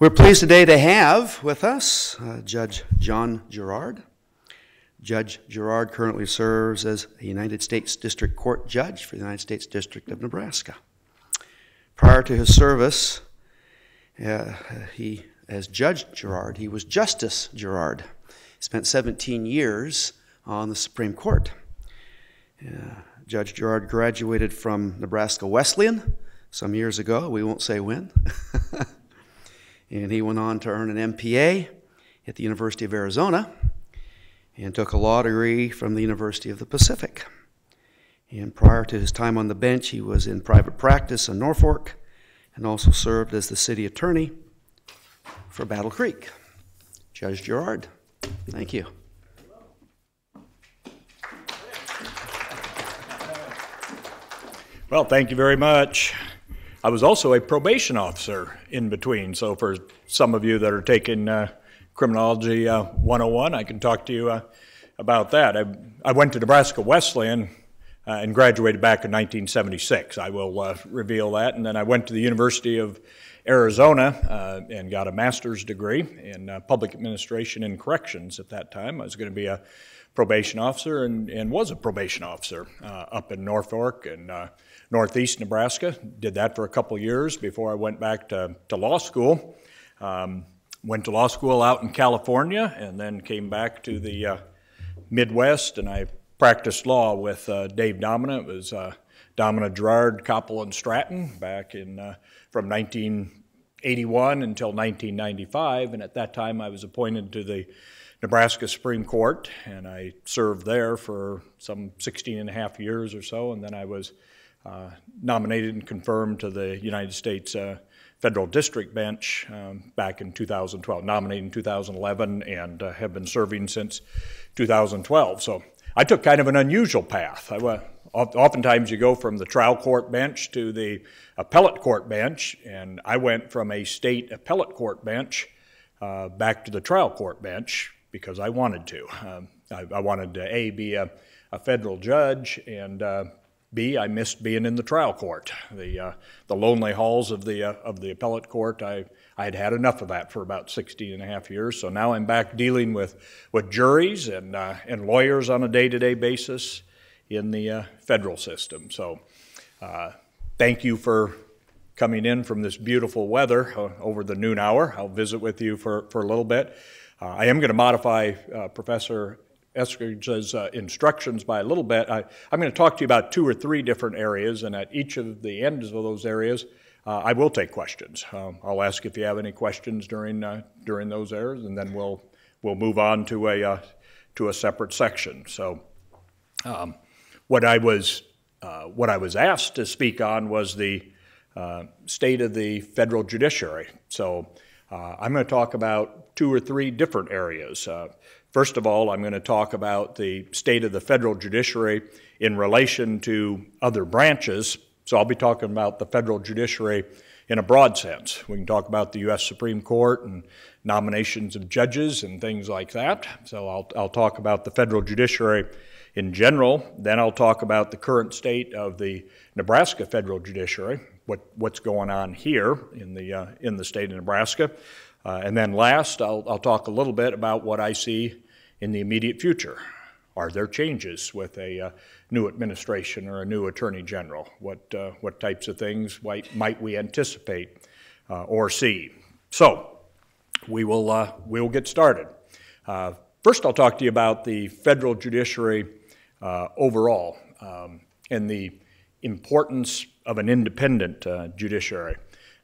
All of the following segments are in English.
We're pleased today to have with us uh, Judge John Gerrard. Judge Gerrard currently serves as a United States District Court Judge for the United States District of Nebraska. Prior to his service, uh, he, as Judge Gerrard, he was Justice Gerrard. He spent 17 years on the Supreme Court. Uh, Judge Gerrard graduated from Nebraska Wesleyan some years ago. We won't say when. and he went on to earn an MPA at the University of Arizona and took a law degree from the University of the Pacific. And prior to his time on the bench, he was in private practice in Norfolk and also served as the city attorney for Battle Creek. Judge Gerrard, thank you. Well, thank you very much. I was also a probation officer in between. So for some of you that are taking uh, criminology uh, 101, I can talk to you uh, about that. I, I, went to Nebraska Wesleyan uh, and graduated back in 1976. I will uh, reveal that. And then I went to the University of Arizona uh, and got a master's degree in public administration and corrections at that time. I was going to be a probation officer and, and was a probation officer up in Norfolk and northeast Nebraska. Did that for a couple years before I went back to, to law school. Um, went to law school out in California and then came back to the uh, Midwest and I practiced law with uh, Dave Domina. It was uh, Domina Gerrard, Koppel, and Stratton back in uh, from 1981 until 1995. And at that time, I was appointed to the Nebraska Supreme Court, and I served there for some 16 and a half years or so. And then I was nominated and confirmed to the United States uh, Federal District Bench um, back in 2012, nominated in 2011, and uh, have been serving since 2012. So I took kind of an unusual path. I, oftentimes you go from the trial court bench to the appellate court bench, and I went from a state appellate court bench uh, back to the trial court bench because I wanted to. Um, I, I, wanted to a be a, a federal judge and uh, B, I missed being in the trial court. The, uh, the lonely halls of the, uh, of the appellate court, I, I had had enough of that for about 16 and a half years. So now I'm back dealing with, with juries and, uh, and lawyers on a day to day basis in the uh, federal system. So uh, thank you for coming in from this beautiful weather uh, over the noon hour. I'll visit with you for, for a little bit. I am going to modify Professor Eskridge's uh, instructions by a little bit. I, am going to talk to you about two or three different areas, and at each of the ends of those areas, uh, I will take questions. Um, I'll ask if you have any questions during uh, during those areas, and then we'll we'll move on to a uh, to a separate section. So, um, what I was uh, what I was asked to speak on was the uh, state of the federal judiciary. So. I'm going to talk about two or three different areas. First of all, I'm going to talk about the state of the federal judiciary in relation to other branches. So I'll be talking about the federal judiciary in a broad sense. We can talk about the U.S. Supreme Court and nominations of judges and things like that. So I'll, I'll talk about the federal judiciary in general. Then I'll talk about the current state of the Nebraska federal judiciary, what, what's going on here in the, uh, in the state of Nebraska. Uh, and then last, I'll, I'll talk a little bit about what I see in the immediate future. Are there changes with a uh, new administration or a new attorney general? What, uh, what types of things might, might we anticipate uh, or see? So, we will, uh, we will get started. Uh, first, I'll talk to you about the federal judiciary overall um, and the importance of an independent judiciary.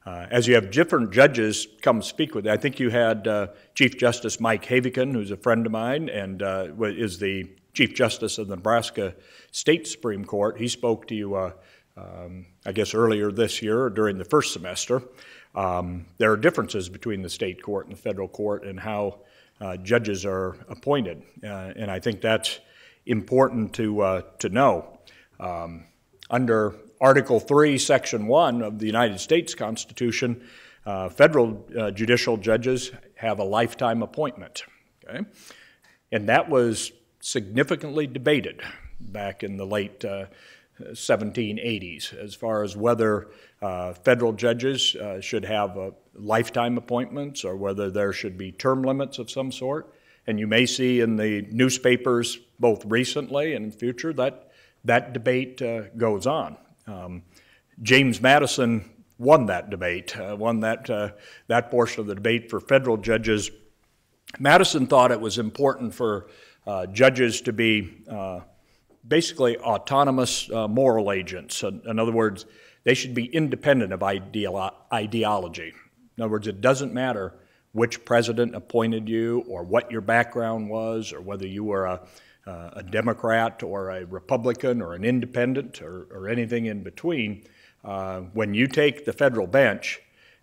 Uh, as you have different judges come speak with you, I think you had uh, Chief Justice Mike Heavican, who's a friend of mine and uh, is the Chief Justice of the Nebraska State Supreme Court. He spoke to you, uh, um, I guess, earlier this year during the first semester. Um, there are differences between the state court and the federal court and how uh, judges are appointed, uh, and I think that's important to to know. Um, under Article 3, Section 1 of the United States Constitution, uh, federal uh, judicial judges have a lifetime appointment. Okay? And that was significantly debated back in the late uh, 1780s as far as whether uh, federal judges uh, should have lifetime appointments or whether there should be term limits of some sort. And you may see in the newspapers, both recently and in the future, that that debate uh, goes on. Um, James Madison won that debate, uh, won that, uh, that portion of the debate for federal judges. Madison thought it was important for judges to be basically autonomous uh, moral agents. In, in, other words, they should be independent of ideolo- ideology. In other words, it doesn't matter which president appointed you or what your background was or whether you were a, uh, a Democrat or a Republican or an independent or, or anything in between. Uh, when you take the federal bench,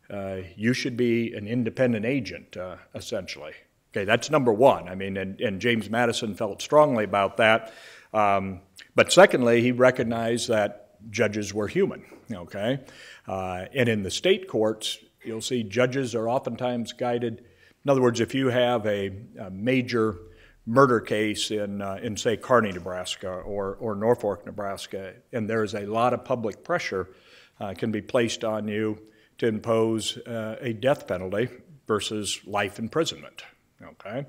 uh, you should be an independent agent, uh, essentially. Okay, that's number one. I mean, and, and James Madison felt strongly about that. Um, but secondly, he recognized that judges were human, okay? Uh, and in the state courts, you'll see judges are oftentimes guided. In other words, if you have a, a major murder case in, uh, in say, Kearney, Nebraska, or, or Norfolk, Nebraska, and there's a lot of public pressure uh, can be placed on you to impose uh, a death penalty versus life imprisonment, okay?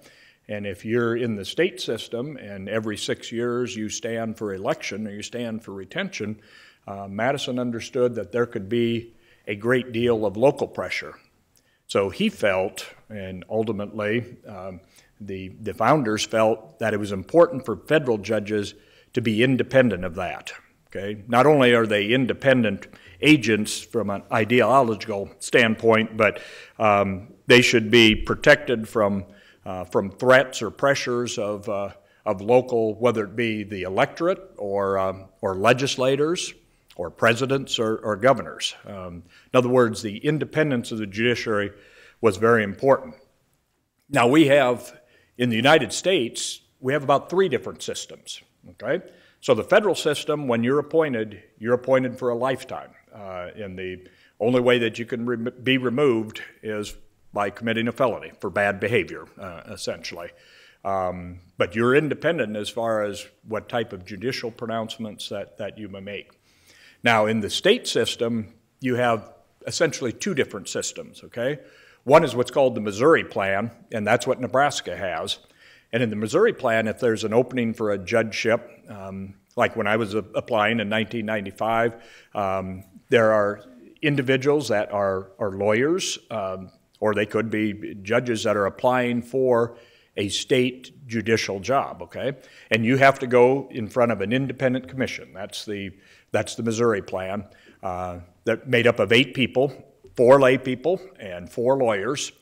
And if you're in the state system and every six years you stand for election or you stand for retention, uh, Madison understood that there could be a great deal of local pressure. So he felt, and ultimately um, the, the founders felt, that it was important for federal judges to be independent of that. Okay? Not only are they independent agents from an ideological standpoint, but um, they should be protected from uh, from threats or pressures of, uh, of local, whether it be the electorate or, um, or legislators or presidents or, or governors. Um, in other words, the independence of the judiciary was very important. Now, we have, in the United States, we have about three different systems, okay? So the federal system, when you're appointed, you're appointed for a lifetime. Uh, and the only way that you can re be removed is by committing a felony for bad behavior, uh, essentially. Um, but you're independent as far as what type of judicial pronouncements that, that you may make. Now, in the state system, you have essentially two different systems, okay? One is what's called the Missouri Plan, and that's what Nebraska has. And in the Missouri Plan, if there's an opening for a judgeship, um, like when I was applying in 1995, um, there are individuals that are, are lawyers, um, or they could be judges that are applying for a state judicial job, okay? And you have to go in front of an independent commission. That's the, that's the Missouri plan. Uh, that made up of eight people, four lay people and four lawyers,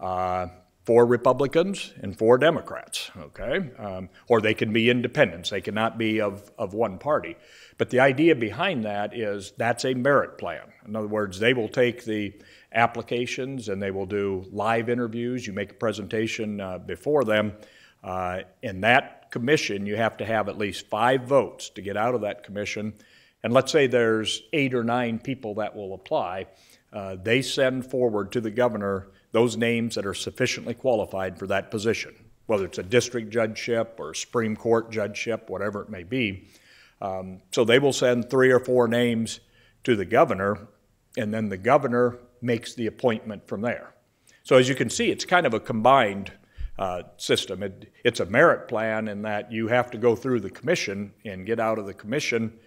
uh, four Republicans and four Democrats, okay? Um, or they can be independents. They cannot be of, of one party. But the idea behind that is that's a merit plan. In other words, they will take the applications and they will do live interviews. You make a presentation uh, before them. Uh, in that commission, you have to have at least five votes to get out of that commission. And let's say there's eight or nine people that will apply. Uh, they send forward to the governor those names that are sufficiently qualified for that position, whether it's a district judgeship or Supreme Court judgeship, whatever it may be. Um, so they will send three or four names to the governor, and then the governor makes the appointment from there. So as you can see, it's kind of a combined uh, system. It, it's a merit plan in that you have to go through the commission and get out of the commission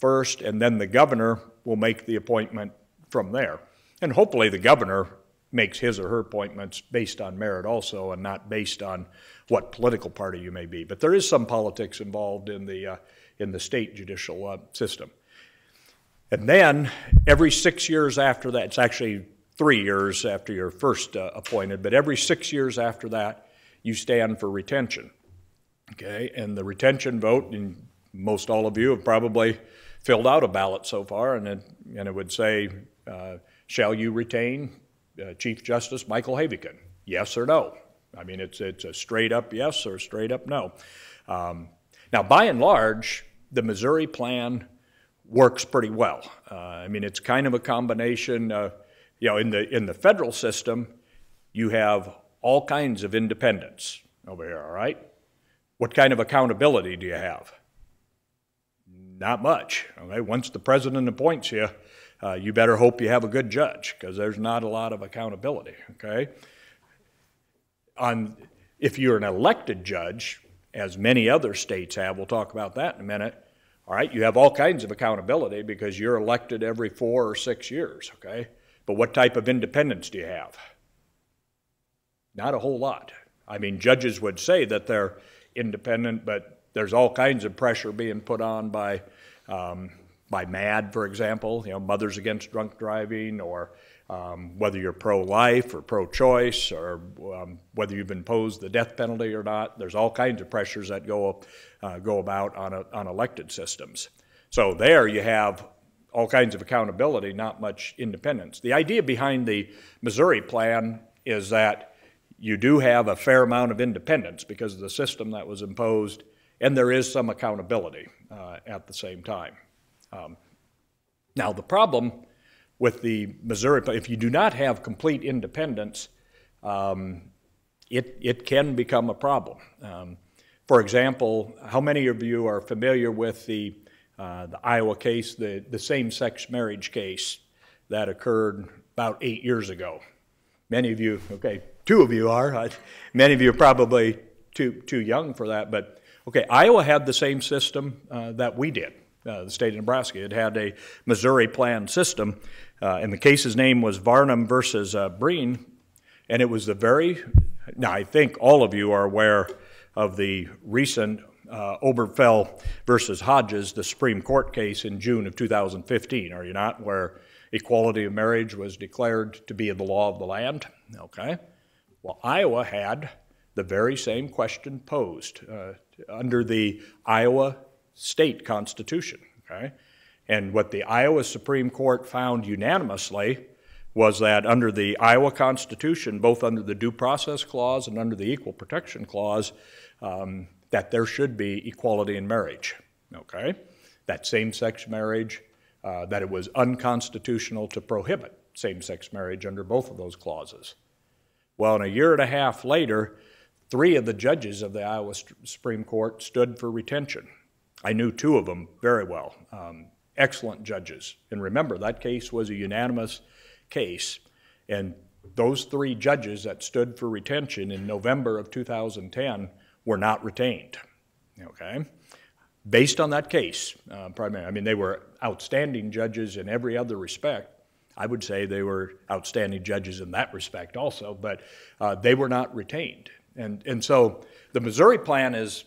first, and then the governor will make the appointment from there. And hopefully the governor makes his or her appointments based on merit also and not based on what political party you may be. But there is some politics involved in the, uh, in the state judicial uh, system. And then every six years after that, it's actually three years after you're first uh, appointed, but every six years after that, you stand for retention. Okay, and the retention vote, and most all of you have probably filled out a ballot so far, and it, and it would say, uh, Shall you retain uh, Chief Justice Michael Heavican? Yes or no? I mean, it's, it's a straight up yes or straight up no. Um, now, by and large, the Missouri plan works pretty well. Uh, I mean, it's kind of a combination. Uh, you know, in the in the federal system, you have all kinds of independence over here. All right, what kind of accountability do you have? Not much. Okay? Once the president appoints you, uh, you better hope you have a good judge because there's not a lot of accountability. Okay. On if you're an elected judge, as many other states have, we'll talk about that in a minute. All right, you have all kinds of accountability because you're elected every four or six years. Okay, but what type of independence do you have? Not a whole lot. I mean, judges would say that they're independent, but there's all kinds of pressure being put on by um, by MAD, for example, you know, Mothers Against Drunk Driving, or um, whether you're pro-life or pro-choice, or um, whether you've imposed the death penalty or not. There's all kinds of pressures that go uh, go about on a, on elected systems. So there you have all kinds of accountability, not much independence. The idea behind the Missouri plan is that you do have a fair amount of independence because of the system that was imposed, and there is some accountability uh, at the same time. Um, now, the problem with the Missouri, if you do not have complete independence, um, it, it can become a problem. Um, for example, how many of you are familiar with the, uh, the Iowa case, the, the same sex marriage case that occurred about eight years ago? Many of you, okay, two of you are. many of you are probably too, too young for that, but okay, Iowa had the same system uh, that we did uh, the state of Nebraska. It had a Missouri plan system, uh, and the case's name was Varnum versus uh, Brien, and it was the very, now I think all of you are aware of the recent uh, Obergefell versus Hodges, the Supreme Court case in June of 2015, are you not? Where equality of marriage was declared to be the law of the land. Okay. Well, Iowa had the very same question posed uh, under the Iowa state constitution. Okay? And what the Iowa Supreme Court found unanimously was that under the Iowa Constitution, both under the Due Process Clause and under the Equal Protection Clause, um, that there should be equality in marriage. Okay? That same sex marriage, uh, that it was unconstitutional to prohibit same sex marriage under both of those clauses. Well, in a year and a half later, three of the judges of the Iowa Supreme Court stood for retention. I knew two of them very well, um, excellent judges. And remember, that case was a unanimous case. And those three judges that stood for retention in November of 2010 were not retained. Okay? Based on that case, uh, primarily, I mean, they were outstanding judges in every other respect. I would say they were outstanding judges in that respect also, but uh, they were not retained. And, and so the Missouri plan is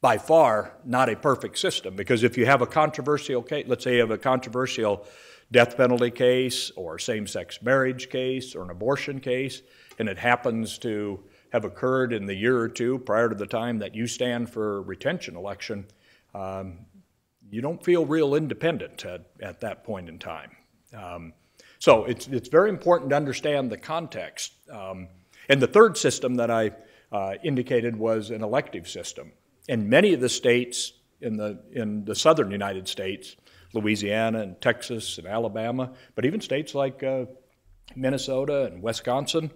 by far not a perfect system because if you have a controversial case, let's say you have a controversial death penalty case or same sex marriage case or an abortion case, and it happens to have occurred in the year or two prior to the time that you stand for retention election, um, you don't feel real independent at, at that point in time. Um, so it's, it's very important to understand the context. Um, and the third system that I uh, indicated was an elective system in many of the states in the, in the southern United States, Louisiana and Texas and Alabama, but even states like uh, Minnesota and Wisconsin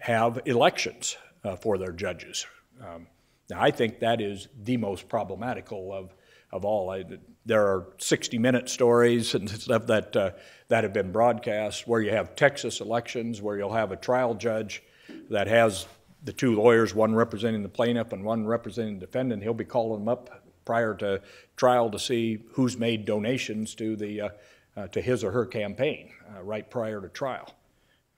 have elections uh, for their judges. Um, now, I think that is the most problematical of, of all. I, there are 60 minute stories and stuff that, uh, that have been broadcast where you have Texas elections, where you'll have a trial judge that has the two lawyers, one representing the plaintiff and one representing the defendant, he'll be calling them up prior to trial to see who's made donations to the uh, uh, to his or her campaign uh, right prior to trial.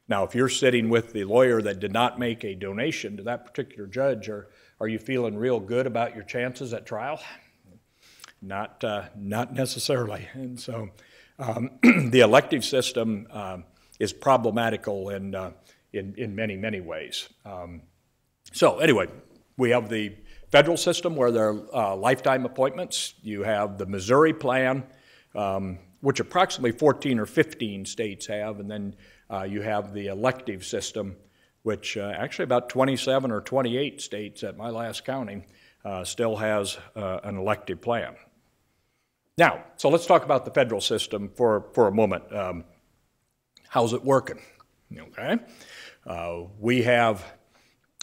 Now, if you're sitting with the lawyer that did not make a donation to that particular judge, are are you feeling real good about your chances at trial? Not uh, not necessarily. And so, um, the elective system um, is problematical in, uh, in in many many ways. Um, so anyway, we have the federal system where there are uh, lifetime appointments. You have the Missouri plan, um, which approximately 14 or 15 states have, and then uh, you have the elective system, which uh, actually about 27 or 28 states at my last counting uh, still has uh, an elective plan. Now, so let's talk about the federal system for, for a moment. Um, how's it working? Okay. Uh, we have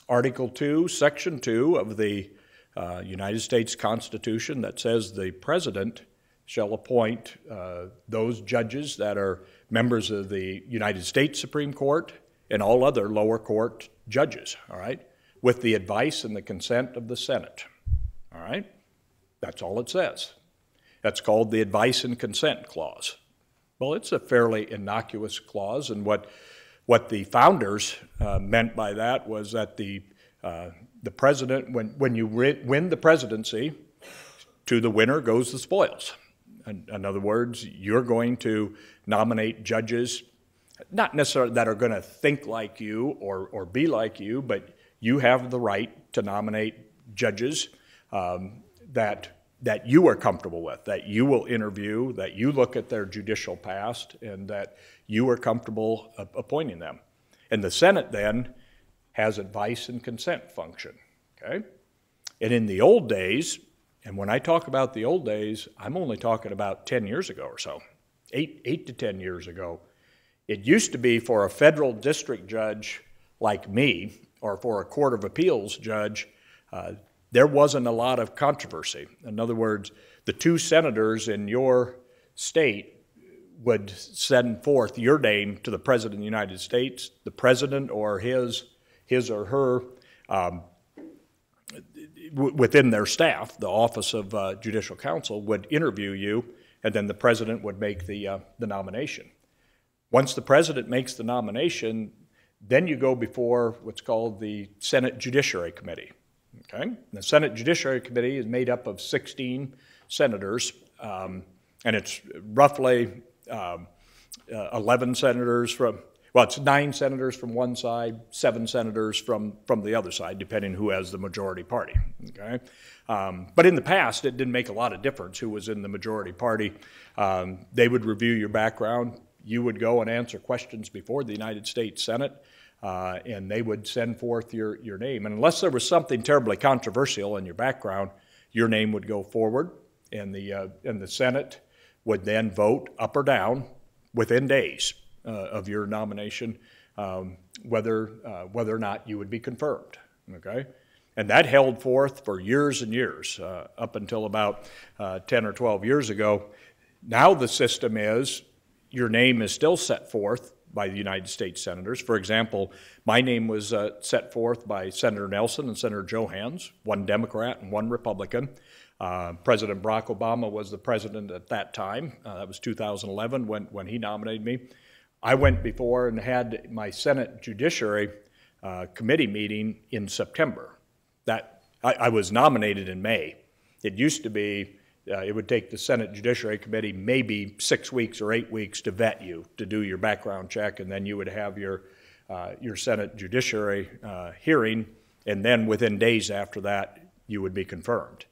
Article 2, Section 2 of the uh, United States Constitution that says the president shall appoint uh, those judges that are members of the United States Supreme Court and all other lower court judges, all right, with the advice and the consent of the Senate, all right? That's all it says. That's called the advice and consent clause. Well, it's a fairly innocuous clause, and what, what the founders uh, meant by that was that the, uh, the president, when, when you win the presidency, to the winner goes the spoils. In, in other words, you're going to nominate judges, not necessarily that are going to think like you or, or be like you, but you have the right to nominate judges um, that that you are comfortable with, that you will interview, that you look at their judicial past, and that you are comfortable appointing them. And the Senate then has advice and consent function. Okay? And in the old days, and when I talk about the old days, I'm only talking about 10 years ago or so, eight, eight to 10 years ago. It used to be for a federal district judge like me, or for a court of appeals judge, uh, there wasn't a lot of controversy. In other words, the two senators in your state would send forth your name to the President of the United States. The President or his, his or her, um, within their staff, the Office of uh, Judicial Counsel would interview you, and then the President would make the, uh, the nomination. Once the President makes the nomination, then you go before what's called the Senate Judiciary Committee. Okay? The Senate Judiciary Committee is made up of 16 senators, um, and it's roughly um, uh, 11 senators from, well, it's nine senators from one side, seven senators from, from the other side, depending who has the majority party. Okay? Um, but in the past, it didn't make a lot of difference who was in the majority party. Um, they would review your background. You would go and answer questions before the United States Senate uh, and they would send forth your, your name. And unless there was something terribly controversial in your background, your name would go forward, and the, uh, and the Senate would then vote up or down within days uh, of your nomination um, whether, uh, whether or not you would be confirmed. Okay? And that held forth for years and years, uh, up until about uh, 10 or 12 years ago. Now the system is your name is still set forth by the United States senators. For example, my name was uh, set forth by Senator Nelson and Senator Johanns, one Democrat and one Republican. Uh, president Barack Obama was the president at that time. Uh, that was 2011 when, when he nominated me. I went before and had my Senate Judiciary uh, Committee meeting in September. That I, I was nominated in May. It used to be uh, it would take the Senate Judiciary Committee maybe six weeks or eight weeks to vet you, to do your background check, and then you would have your, uh, your Senate Judiciary uh, hearing, and then within days after that, you would be confirmed.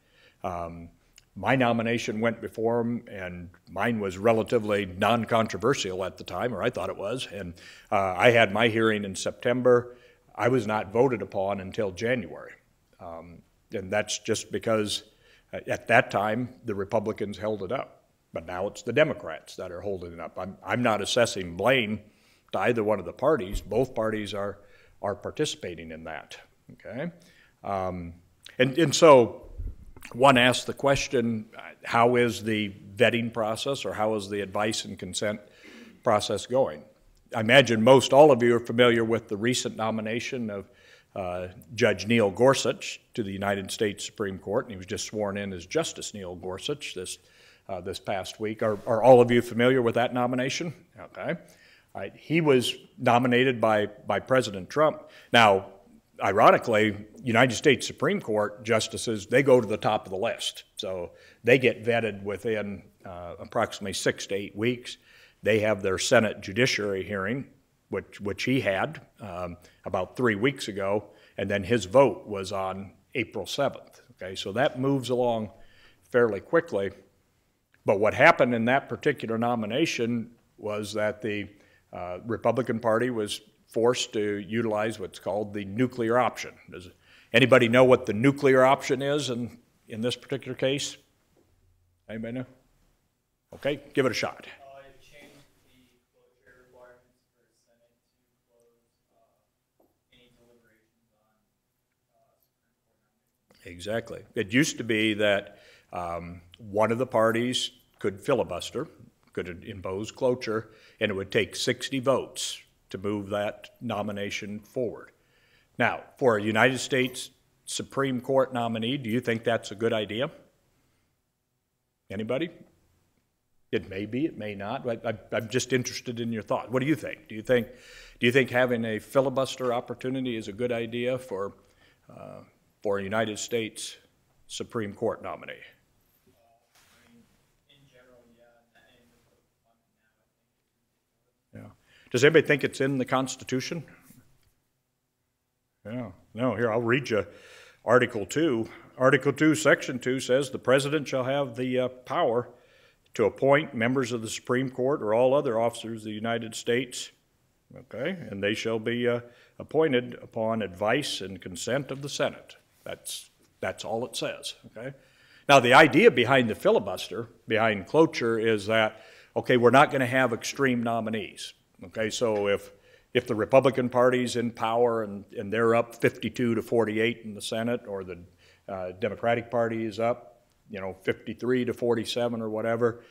Um, my nomination went before him, and mine was relatively non controversial at the time, or I thought it was. And uh, I had my hearing in September. I was not voted upon until January. Um, and that's just because at that time, the Republicans held it up, but now it's the Democrats that are holding it up. I'm, I'm not assessing blame to either one of the parties. Both parties are, are participating in that, okay? Um, and, and so one asks the question, how is the vetting process or how is the advice and consent process going? I imagine most all of you are familiar with the recent nomination of uh, Judge Neil Gorsuch to the United States Supreme Court, and he was just sworn in as Justice Neil Gorsuch this, uh, this past week. Are, are all of you familiar with that nomination? Okay. Right. He was nominated by, by President Trump. Now, ironically, United States Supreme Court justices, they go to the top of the list. So they get vetted within uh, approximately six to eight weeks. They have their Senate judiciary hearing which, which he had um, about three weeks ago, and then his vote was on April 7th. Okay, so that moves along fairly quickly. But what happened in that particular nomination was that the uh, Republican Party was forced to utilize what's called the nuclear option. Does anybody know what the nuclear option is in, in this particular case? Anybody know? Okay, give it a shot. Exactly. It used to be that um, one of the parties could filibuster, could impose cloture, and it would take 60 votes to move that nomination forward. Now, for a United States Supreme Court nominee, do you think that's a good idea? Anybody? It may be, it may not. I, am just interested in your thought. What do you think? Do you think, do you think having a filibuster opportunity is a good idea for, uh, for a United States Supreme Court nominee? Yeah. Does anybody think it's in the Constitution? Yeah. No, here, I'll read you Article 2. Article 2, Section 2 says the President shall have the uh, power to appoint members of the Supreme Court or all other officers of the United States. Okay, and they shall be uh, appointed upon advice and consent of the Senate. That's, that's all it says. Okay. Now, the idea behind the filibuster, behind cloture, is that, okay, we're not going to have extreme nominees. Okay, so if if the Republican Party's in power and, and they're up 52 to 48 in the Senate, or the uh, Democratic Party is up, you know, 53 to 47 or whatever,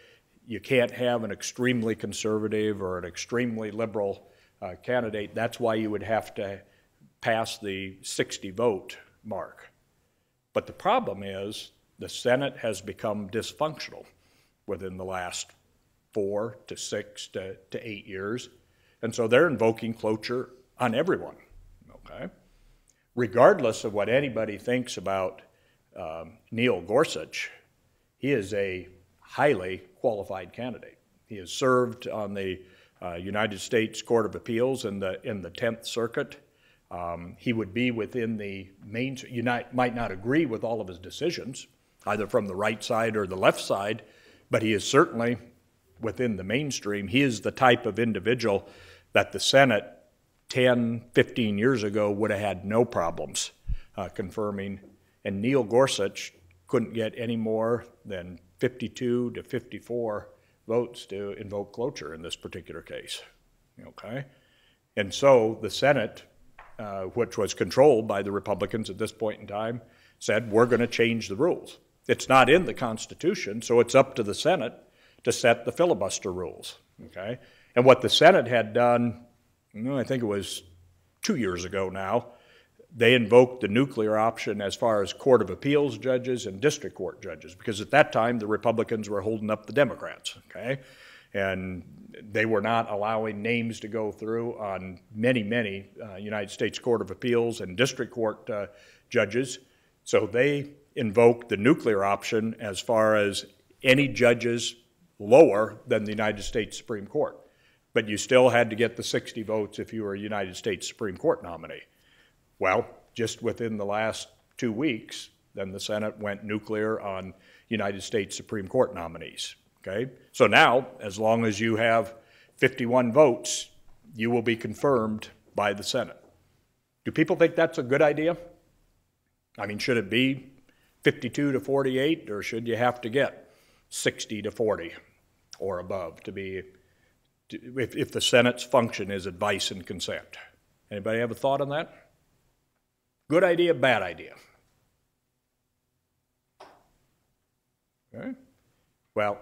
you can't have an extremely conservative or an extremely liberal uh, candidate. That's why you would have to pass the 60 vote mark. But the problem is the Senate has become dysfunctional within the last four to six to, to eight years. And so they're invoking cloture on everyone, okay? Regardless of what anybody thinks about um, Neil Gorsuch, he is a highly qualified candidate. He has served on the uh, United States Court of Appeals in the in the Tenth Circuit. Um, he would be within the main. You not, might not agree with all of his decisions, either from the right side or the left side, but he is certainly within the mainstream. He is the type of individual that the Senate 10, 15 years ago would have had no problems uh, confirming. And Neil Gorsuch couldn't get any more than 52 to 54 votes to invoke cloture in this particular case. Okay? And so the Senate, uh, which was controlled by the Republicans at this point in time, said, we're going to change the rules. It's not in the Constitution, so it's up to the Senate to set the filibuster rules. Okay? And what the Senate had done, I think it was two years ago now, they invoked the nuclear option as far as Court of Appeals judges and district court judges, because at that time the Republicans were holding up the Democrats, okay? And they were not allowing names to go through on many, many uh, United States Court of Appeals and district court uh, judges. So they invoked the nuclear option as far as any judges lower than the United States Supreme Court but you still had to get the 60 votes if you were a United States Supreme Court nominee. Well, just within the last two weeks, then the Senate went nuclear on United States Supreme Court nominees. Okay? So now, as long as you have 51 votes, you will be confirmed by the Senate. Do people think that's a good idea? I mean, should it be 52 to 48, or should you have to get 60 to 40 or above to be if, if the Senate's function is advice and consent. Anybody have a thought on that? Good idea, bad idea? Okay. Well,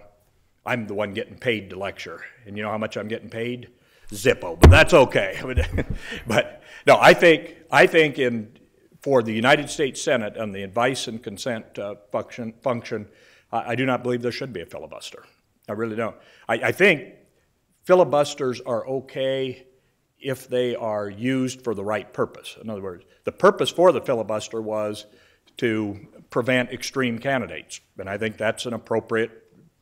I'm the one getting paid to lecture. And you know how much I'm getting paid? Zippo, but that's okay. but no, I think I think in for the United States Senate and the advice and consent uh, function, function I, I, do not believe there should be a filibuster. I really don't. I, I think filibusters are okay if they are used for the right purpose. In other words, the purpose for the filibuster was to prevent extreme candidates, and I think that's an appropriate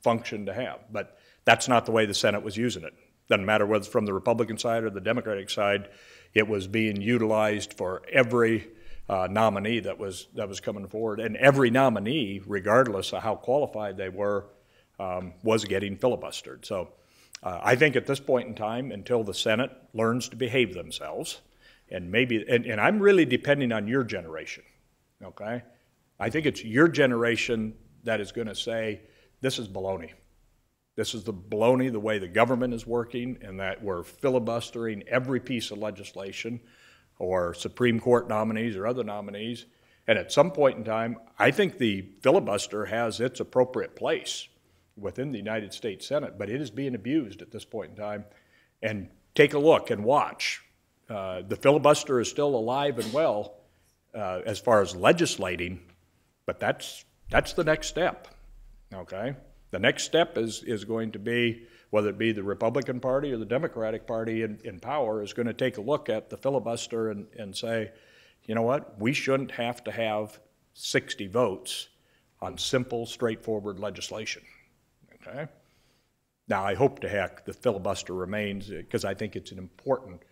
function to have. But that's not the way the Senate was using it. Doesn't matter whether it's from the Republican side or the Democratic side, it was being utilized for every uh, nominee that was that was coming forward, and every nominee, regardless of how qualified they were, um, was getting filibustered. So uh, I think at this point in time, until the Senate learns to behave themselves, and maybe, and, and I'm really depending on your generation, okay? I think it's your generation that is going to say, this is baloney. This is the baloney, the way the government is working, and that we're filibustering every piece of legislation or Supreme Court nominees or other nominees. And at some point in time, I think the filibuster has its appropriate place within the United States Senate, but it is being abused at this point in time. And take a look and watch. Uh, the filibuster is still alive and well uh, as far as legislating, but that's, that's the next step, okay? The next step is, is going to be, whether it be the Republican Party or the Democratic Party in, in power, is going to take a look at the filibuster and, and say, you know what, we shouldn't have to have 60 votes on simple, straightforward legislation. Okay? Now, I hope to heck the filibuster remains because I think it's an important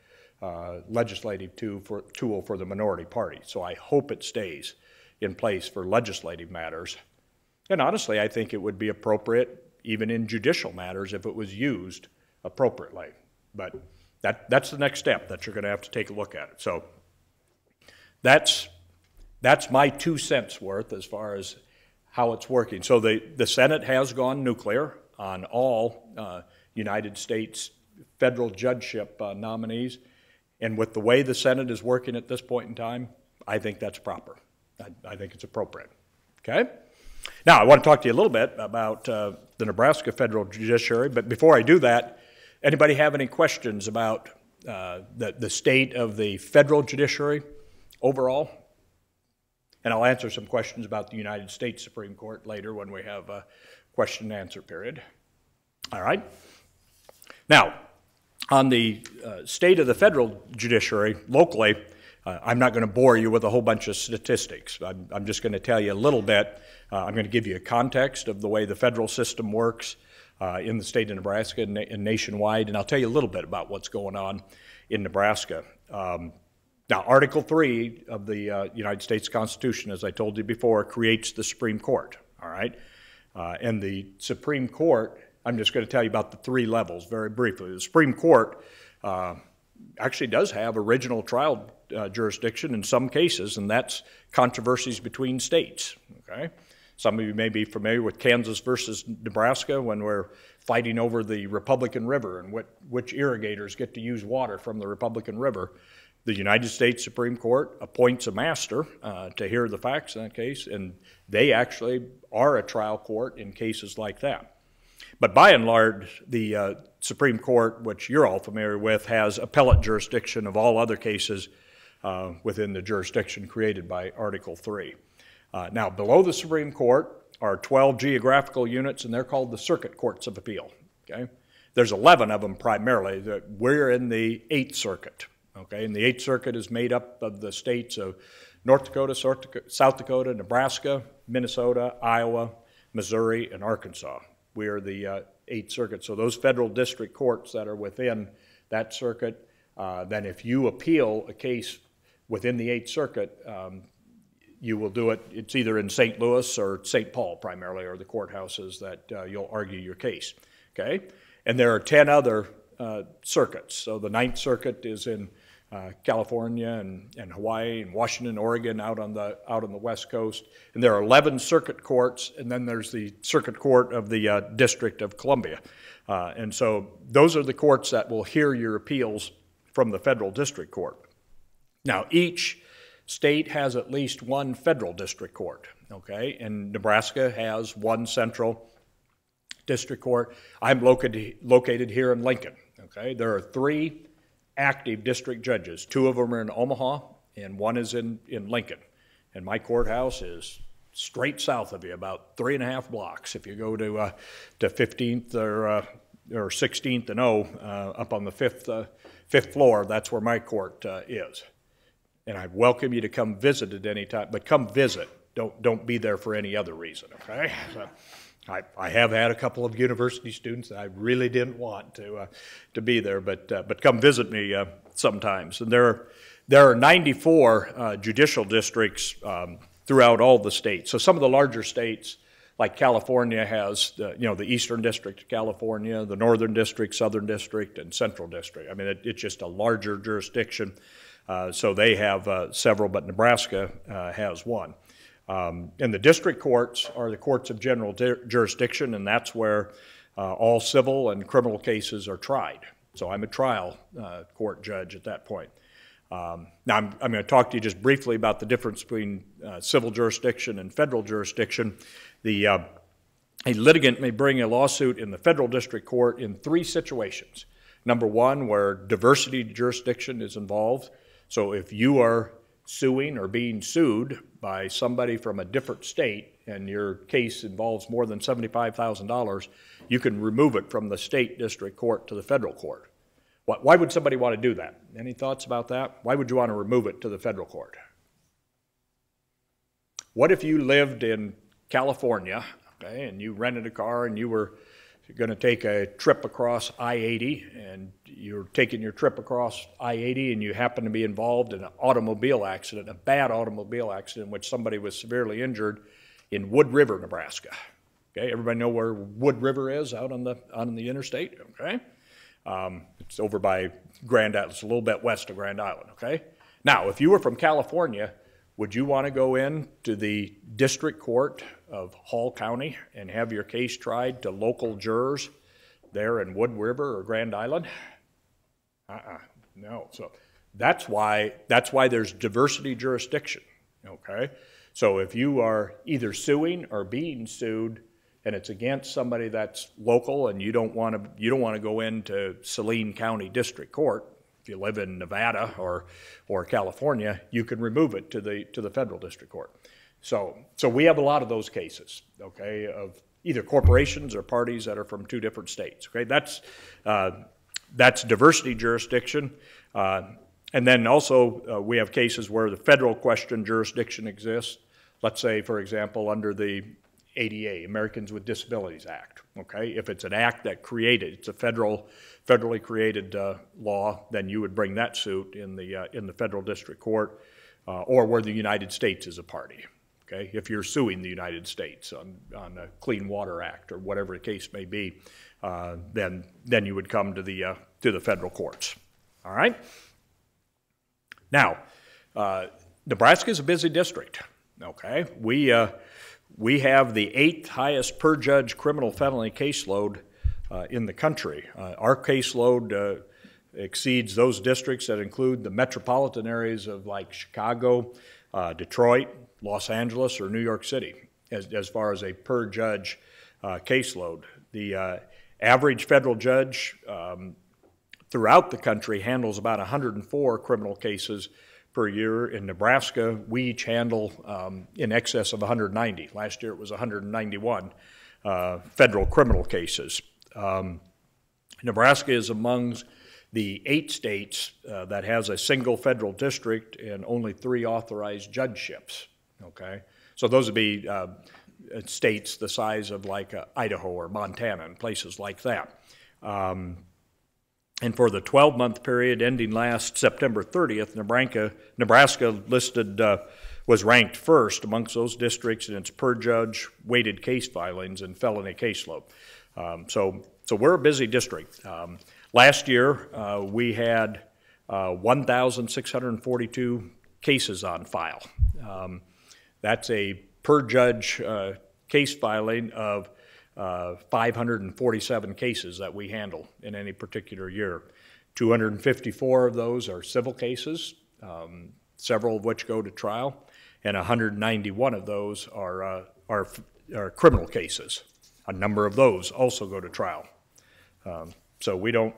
uh, legislative tool for, tool for the minority party. So I hope it stays in place for legislative matters. And honestly, I think it would be appropriate even in judicial matters if it was used appropriately. But that, that's the next step that you're going to have to take a look at. It. So that's, that's my two cents worth as far as how it's working. So the, the Senate has gone nuclear on all uh, United States federal judgeship uh, nominees. And with the way the Senate is working at this point in time, I think that's proper. I, I think it's appropriate. Okay? Now, I want to talk to you a little bit about uh, the Nebraska federal judiciary, but before I do that, anybody have any questions about uh, the, the state of the federal judiciary overall? And I'll answer some questions about the United States Supreme Court later when we have a question and answer period. All right? Now, on the uh, state of the federal judiciary locally, uh, I'm not going to bore you with a whole bunch of statistics. I'm, I'm just going to tell you a little bit. Uh, I'm going to give you a context of the way the federal system works uh, in the state of Nebraska and, and, nationwide, and I'll tell you a little bit about what's going on in Nebraska. Um, now, Article 3 of the uh, United States Constitution, as I told you before, creates the Supreme Court, all right? Uh, and the Supreme Court, I'm just going to tell you about the three levels very briefly. The Supreme Court uh, actually does have original trial uh, jurisdiction in some cases, and that's controversies between states, okay? Some of you may be familiar with Kansas versus Nebraska when we're fighting over the Republican River and what, which irrigators get to use water from the Republican River. The United States Supreme Court appoints a master uh, to hear the facts in that case, and they actually are a trial court in cases like that. But by and large, the uh, Supreme Court, which you're all familiar with, has appellate jurisdiction of all other cases uh, within the jurisdiction created by Article 3. Uh, now, below the Supreme Court are 12 geographical units, and they're called the Circuit Courts of Appeal. Okay? There's 11 of them primarily. We're in the Eighth Circuit. Okay, and the Eighth Circuit is made up of the states of North Dakota, South Dakota, Nebraska, Minnesota, Iowa, Missouri, and Arkansas. We are the uh, Eighth Circuit. So those federal district courts that are within that circuit, uh, then if you appeal a case within the Eighth Circuit, um, you will do it, it's either in St. Louis or St. Paul primarily, or the courthouses that uh, you'll argue your case. Okay? And there are 10 other uh, circuits. So the Ninth Circuit is in uh, California and, and Hawaii and Washington, Oregon, out on the out on the West Coast. And there are 11 circuit courts, and then there's the Circuit Court of the uh, District of Columbia. Uh, and so those are the courts that will hear your appeals from the federal district court. Now, each state has at least one federal district court, okay? And Nebraska has one central district court. I'm located, located here in Lincoln, okay? There are three active district judges. Two of them are in Omaha, and one is in, in Lincoln. And my courthouse is straight south of you, about three and a half blocks. If you go to uh, to 15th or uh, or 16th and O, uh, up on the fifth uh, fifth floor, that's where my court uh, is. And I welcome you to come visit at any time, but come visit. Don't don't be there for any other reason. Okay. So, I, I have had a couple of university students that I really didn't want to, uh, to be there, but, uh, but come visit me uh, sometimes. And there are, there are 94 uh, judicial districts um, throughout all the states. So some of the larger states, like California has, the, you know, the Eastern District of California, the Northern District, Southern District, and Central District. I mean, it, it's just a larger jurisdiction. Uh, so they have uh, several, but Nebraska has one. Um, and the district courts are the courts of general jurisdiction, and that's where uh, all civil and criminal cases are tried. So I'm a trial uh, court judge at that point. Um, now, I'm, I'm, going to talk to you just briefly about the difference between uh, civil jurisdiction and federal jurisdiction. The, uh, a litigant may bring a lawsuit in the federal district court in three situations. Number one, where diversity jurisdiction is involved. So if you are suing or being sued by somebody from a different state and your case involves more than $75,000, you can remove it from the state district court to the federal court. Why would somebody want to do that? Any thoughts about that? Why would you want to remove it to the federal court? What if you lived in California, okay, and you rented a car and you were going to take a trip across I-80 and you're taking your trip across I-80 and you happen to be involved in an automobile accident, a bad automobile accident in which somebody was severely injured in Wood River, Nebraska. Okay, everybody know where Wood River is out on the on the interstate. Okay, um, it's over by Grand Island. It's a little bit west of Grand Island. Okay, now if you were from California, would you want to go in to the district court of Hall County and have your case tried to local jurors there in Wood River or Grand Island? Uh-uh, no. So that's why that's why there's diversity jurisdiction. Okay, so if you are either suing or being sued, and it's against somebody that's local, and you don't want to you don't want to go into Saline County District Court. If you live in Nevada or or California, you can remove it to the to the federal district court. So, so we have a lot of those cases, okay, of either corporations or parties that are from two different states. Okay, that's uh, that's diversity jurisdiction, uh, and then also uh, we have cases where the federal question jurisdiction exists. Let's say, for example, under the ADA, Americans with Disabilities Act. Okay, if it's an act that created, it's a federal, federally created uh, law, then you would bring that suit in the uh, in the federal district court, uh, or where the United States is a party okay? If you're suing the United States on, on the Clean Water Act or whatever the case may be, uh, then, then you would come to the, uh, to the federal courts, all right? Now, uh, Nebraska is a busy district, okay? We, uh, we have the eighth highest per judge criminal felony caseload uh, in the country. Uh, our caseload exceeds those districts that include the metropolitan areas of like Chicago, Detroit, Los Angeles or New York City as, as far as a per judge uh, caseload. The uh, average federal judge um, throughout the country handles about 104 criminal cases per year. In Nebraska, we each handle um, in excess of 190. Last year it was 191 uh, federal criminal cases. Um, Nebraska is among the eight states uh, that has a single federal district and only three authorized judgeships. Okay, so those would be uh, states the size of like uh, Idaho or Montana and places like that. Um, and for the 12-month period ending last September 30th, Nebraska, Nebraska listed uh, was ranked first amongst those districts in its per judge weighted case filings and felony caseload. Um, so, so we're a busy district. Um, last year, uh, we had uh, 1,642 cases on file. Um, that's a per judge uh, case filing of uh, 547 cases that we handle in any particular year. 254 of those are civil cases, um, several of which go to trial, and 191 of those are, uh, are, are, criminal cases. A number of those also go to trial. Um, so we don't,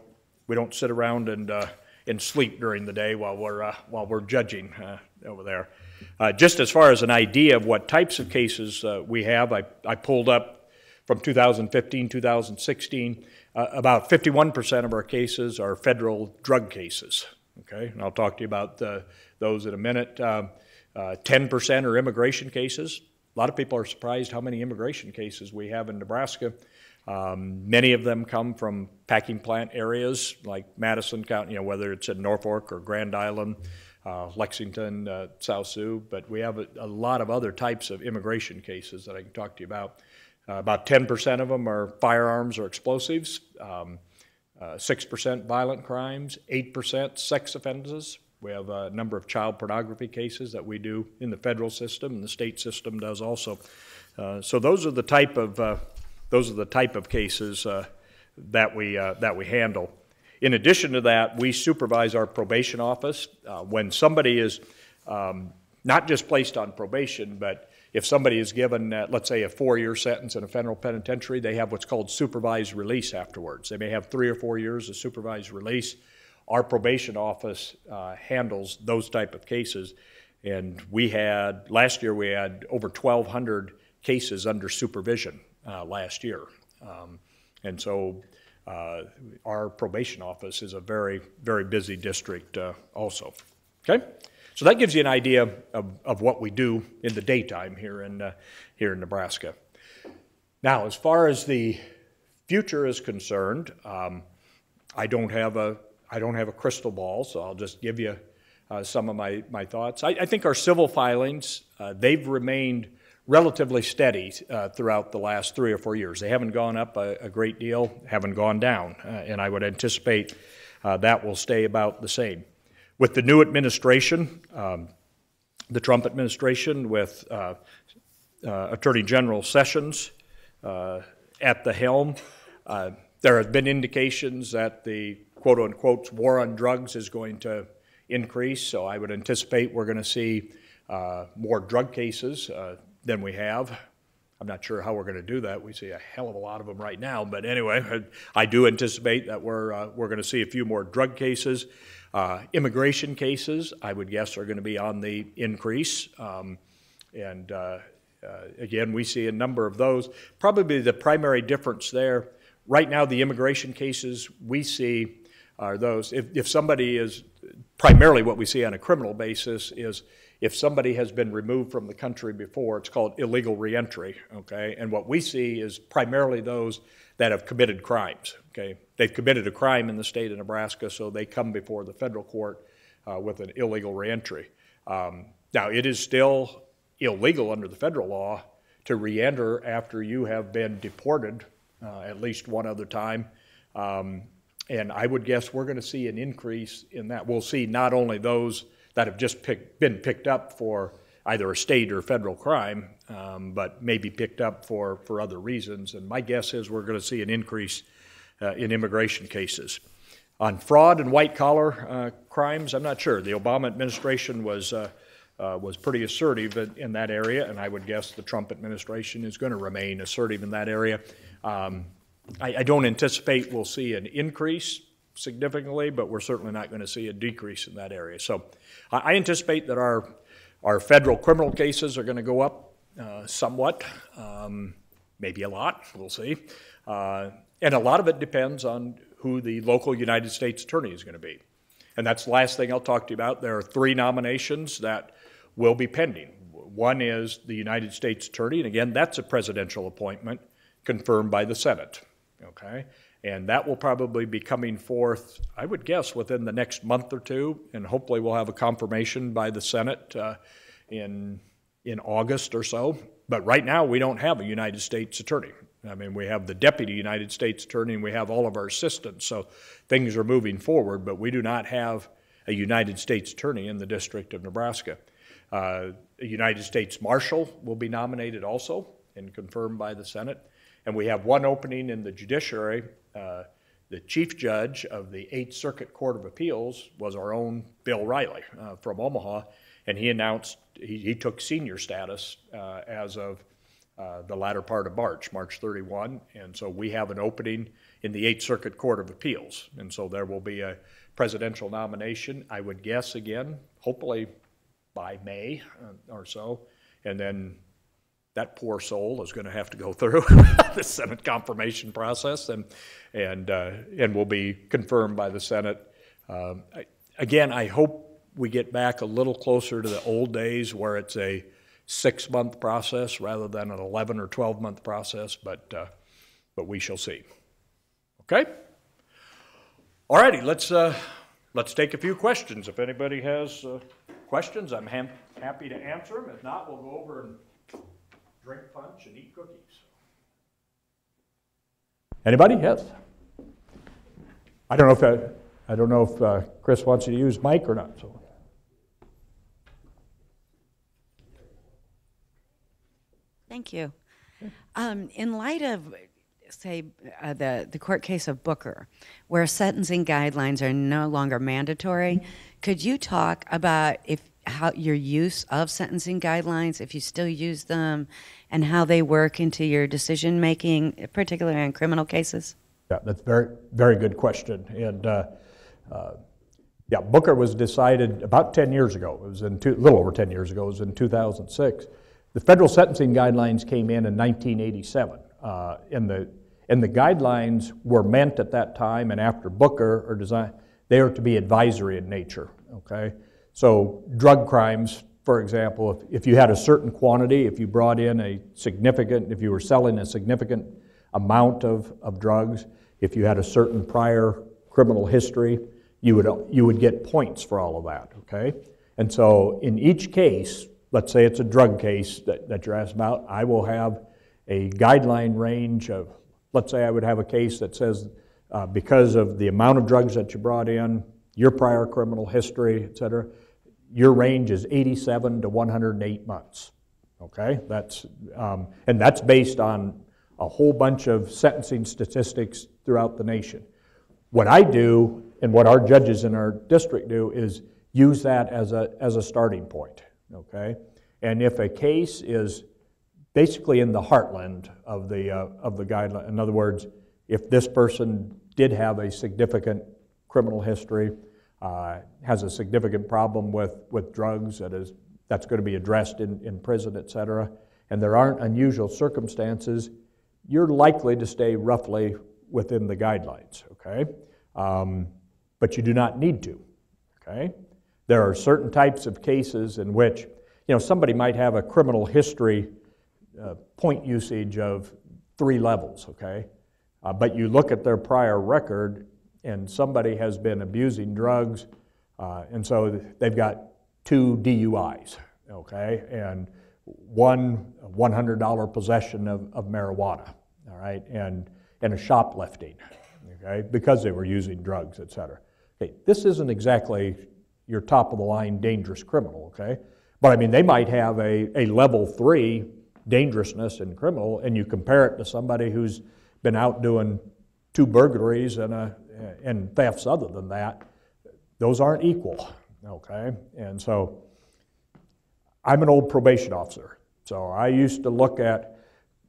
we don't sit around and, uh, and sleep during the day while we're, uh, while we're judging uh, over there. Uh, just as far as an idea of what types of cases uh, we have, I, I, pulled up from 2015, 2016, uh, about 51% of our cases are federal drug cases. Okay, and I'll talk to you about those in a minute. 10% um, uh, are immigration cases. A lot of people are surprised how many immigration cases we have in Nebraska. Um, many of them come from packing plant areas like Madison County, you know, whether it's in Norfolk or Grand Island uh, Lexington, uh, South Sioux, but we have a, a, lot of other types of immigration cases that I can talk to you about. Uh, about 10% of them are firearms or explosives, 6% um, violent crimes, 8% sex offenses. We have a number of child pornography cases that we do in the federal system, and the state system does also. Uh, so those are the type of uh, those are the type of cases uh, that we that we handle. In addition to that, we supervise our probation office. Uh, when somebody is um, not just placed on probation, but if somebody is given, uh, let's say, a four-year sentence in a federal penitentiary, they have what's called supervised release afterwards. They may have three or four years of supervised release. Our probation office uh, handles those type of cases, and we had last year we had over 1,200 cases under supervision uh, last year, um, and so uh, our probation office is a very very busy district uh, also. Okay. So that gives you an idea of, of what we do in the daytime here in, uh, here in Nebraska. Now, as far as the future is concerned, um, I don't have a I don't have a crystal ball, so I'll just give you uh, some of my, my thoughts. I, I think our civil filings uh, they've remained relatively steady uh, throughout the last three or four years. They haven't gone up a, a great deal, haven't gone down, uh, and I would anticipate uh, that will stay about the same. With the new administration, um, the Trump administration, with uh, uh, Attorney General Sessions at the helm, there have been indications that the quote unquote war on drugs is going to increase. So I would anticipate we're going to see uh, more drug cases uh, than we have. I'm not sure how we're going to do that. We see a hell of a lot of them right now, but anyway, I do anticipate that we're uh, we're going to see a few more drug cases. Uh, immigration cases, I would guess, are going to be on the increase. Um, and uh, uh, again, we see a number of those. Probably the primary difference there, right now, the immigration cases we see are those. If, if somebody is, primarily what we see on a criminal basis is if somebody has been removed from the country before, it's called illegal reentry, okay? And what we see is primarily those that have committed crimes, okay? They've committed a crime in the state of Nebraska, so they come before the federal court uh, with an illegal reentry. Um, now, it is still illegal under the federal law to reenter after you have been deported uh, at least one other time. Um, and I would guess we're going to see an increase in that. We'll see not only those that have just pick, been picked up for either a state or federal crime, um, but maybe picked up for, for other reasons. And my guess is we're going to see an increase uh, in immigration cases. On fraud and white collar uh, crimes, I'm not sure. The Obama administration was, uh, uh, was pretty assertive in, in, that area, and I would guess the Trump administration is going to remain assertive in that area. Um, I, I don't anticipate we'll see an increase significantly, but we're certainly not going to see a decrease in that area. So I anticipate that our, our federal criminal cases are going to go up uh, somewhat, um, maybe a lot, we'll see. Uh, and a lot of it depends on who the local United States attorney is going to be. And that's the last thing I'll talk to you about. There are three nominations that will be pending. One is the United States attorney, and again, that's a presidential appointment confirmed by the Senate. Okay? And that will probably be coming forth, I would guess, within the next month or two, and hopefully we'll have a confirmation by the Senate uh, in, in August or so. But right now, we don't have a United States attorney. I mean, we have the deputy United States attorney and we have all of our assistants, so things are moving forward, but we do not have a United States attorney in the District of Nebraska. Uh, a United States Marshal will be nominated also and confirmed by the Senate. And we have one opening in the judiciary. Uh, the chief judge of the Eighth Circuit Court of Appeals was our own Bill Riley uh, from Omaha, and he announced he, he took senior status uh, as of uh, the latter part of March, March 31, and so we have an opening in the Eighth Circuit Court of Appeals, and so there will be a presidential nomination. I would guess again, hopefully by May uh, or so, and then that poor soul is going to have to go through the Senate confirmation process and, and, uh, and will be confirmed by the Senate. Um, I, again, I hope we get back a little closer to the old days where it's a six month process rather than an 11 or 12 month process, but, uh, but we shall see. Okay? All righty, let's, uh, let's take a few questions. If anybody has uh, questions, I'm ha happy to answer them. If not, we'll go over and drink punch, and eat cookies. Anybody? Yes. I don't know if I, I don't know if uh, Chris wants you to use mic or not. So. Thank you. Um, in light of, say, uh, the the court case of Booker, where sentencing guidelines are no longer mandatory, could you talk about if how your use of sentencing guidelines, if you still use them, and how they work into your decision making, particularly in criminal cases? Yeah, that's very, very good question. And uh, uh, yeah, Booker was decided about 10 years ago. It was in two, a little over 10 years ago. It was in 2006. The federal sentencing guidelines came in in 1987. Uh, and, the, and the guidelines were meant at that time and after Booker are designed, they are to be advisory in nature, okay? So drug crimes, for example, if, if you had a certain quantity, if you brought in a significant, if you were selling a significant amount of, of drugs, if you had a certain prior criminal history, you would, you would get points for all of that, okay? And so in each case, let's say it's a drug case that, that you're asked about, I will have a guideline range of, let's say I would have a case that says uh, because of the amount of drugs that you brought in, your prior criminal history, et cetera, your range is 87 to 108 months. Okay, that's um, and that's based on a whole bunch of sentencing statistics throughout the nation. What I do and what our judges in our district do is use that as a as a starting point. Okay, and if a case is basically in the heartland of the uh, of the guideline, in other words, if this person did have a significant criminal history, uh, has a significant problem with, with drugs that is, that's going to be addressed in, in prison, et cetera, and there aren't unusual circumstances, you're likely to stay roughly within the guidelines, okay? Um, but you do not need to, okay? There are certain types of cases in which, you know, somebody might have a criminal history uh, point usage of three levels, okay? Uh, but you look at their prior record and somebody has been abusing drugs, uh, and so they've got two DUIs, okay, and one $100 possession of, of marijuana, all right, and, and a shoplifting, okay, because they were using drugs, et cetera. Okay, this isn't exactly your top of the line dangerous criminal, okay? But I mean, they might have a, a level three dangerousness in criminal, and you compare it to somebody who's been out doing two burglaries and, a, and thefts other than that, those aren't equal, okay? And so I'm an old probation officer. So I used to look at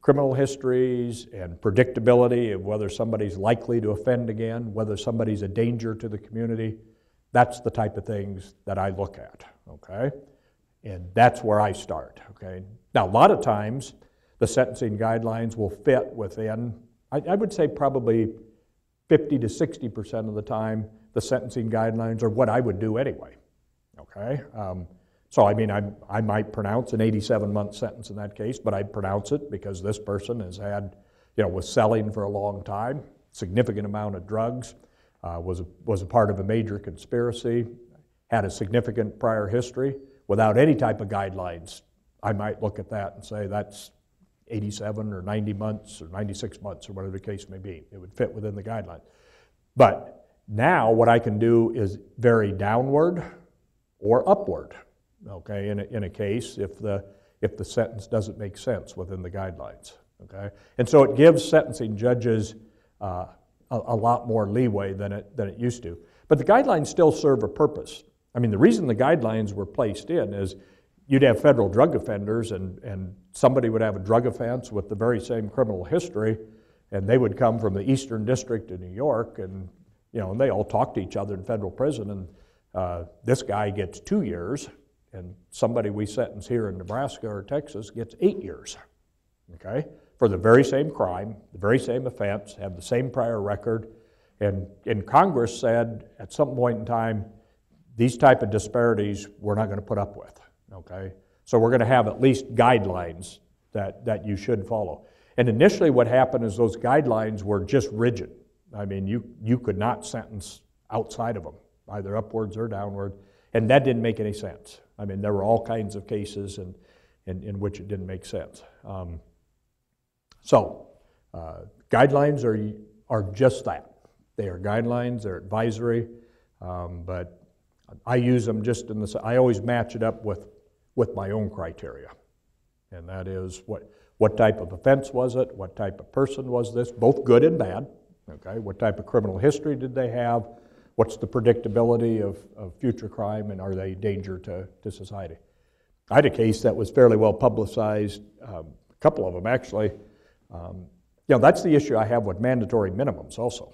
criminal histories and predictability of whether somebody's likely to offend again, whether somebody's a danger to the community. That's the type of things that I look at, okay? And that's where I start, okay? Now, a lot of times, the sentencing guidelines will fit within, I, I would say probably 50 to 60% of the time, the sentencing guidelines are what I would do anyway. Okay? Um, so, I mean, I, I might pronounce an 87 month sentence in that case, but I'd pronounce it because this person has had, you know, was selling for a long time, significant amount of drugs, uh, was, a, was a part of a major conspiracy, had a significant prior history. Without any type of guidelines, I might look at that and say that's 87 or 90 months or 96 months or whatever the case may be. It would fit within the guidelines. But now what I can do is vary downward or upward, okay, in a, in a case if the, if the sentence doesn't make sense within the guidelines, okay? And so it gives sentencing judges uh, a, a lot more leeway than it, than it used to. But the guidelines still serve a purpose. I mean, the reason the guidelines were placed in is you'd have federal drug offenders, and, and somebody would have a drug offense with the very same criminal history, and they would come from the Eastern District of New York, and you know, and they all talk to each other in federal prison, and uh, this guy gets two years, and somebody we sentence here in Nebraska or Texas gets eight years, okay, for the very same crime, the very same offense, have the same prior record, and, and Congress said at some point in time, these type of disparities we're not going to put up with okay? So we're going to have at least guidelines that, that you should follow. And initially, what happened is those guidelines were just rigid. I mean, you, you could not sentence outside of them, either upwards or downward, and that didn't make any sense. I mean, there were all kinds of cases in, in, in which it didn't make sense. Um, so, uh, guidelines are, are just that. They are guidelines, they're advisory, um, but I use them just in the, I always match it up with with my own criteria. And that is what, what type of offense was it? What type of person was this? Both good and bad. Okay, what type of criminal history did they have? what's the predictability of, of future crime and are they danger to, to society? I had a case that was fairly well publicized, um, a couple of them actually. Um, you know, that's the issue I have with mandatory minimums also.